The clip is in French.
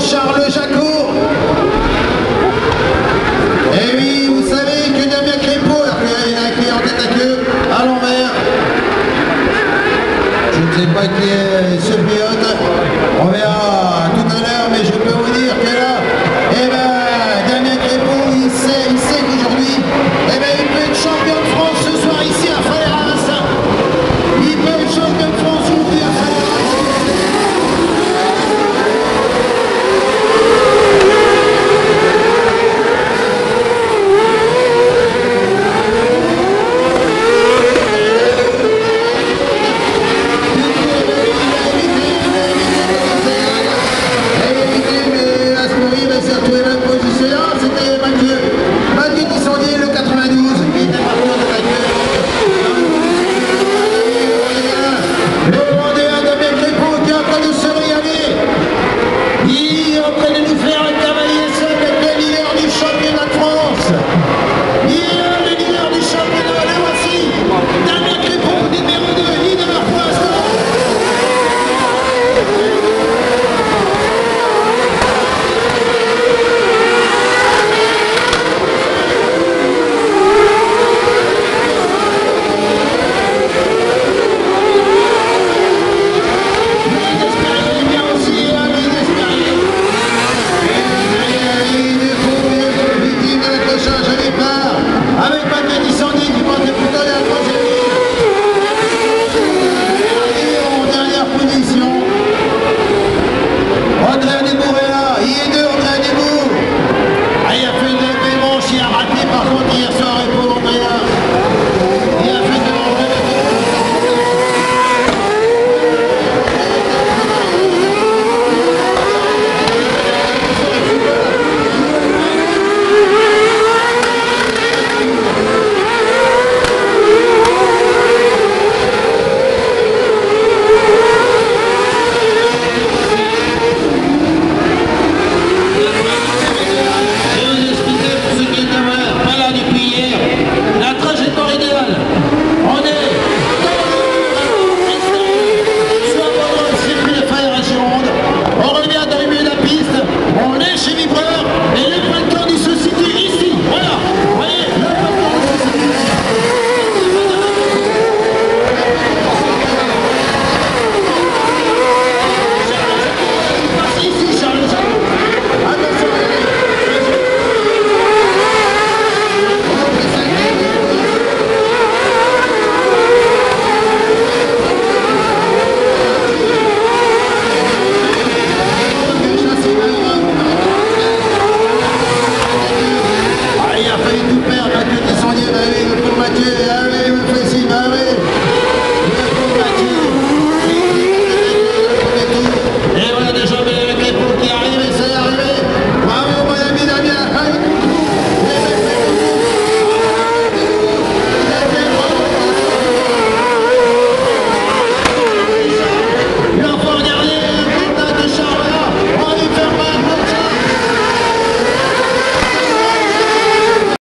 Charles Jacot. Et oui, vous savez que Damien Crépeau a écrit en tête à queue à l'envers. Je ne sais pas qui est ce pilote.